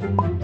음.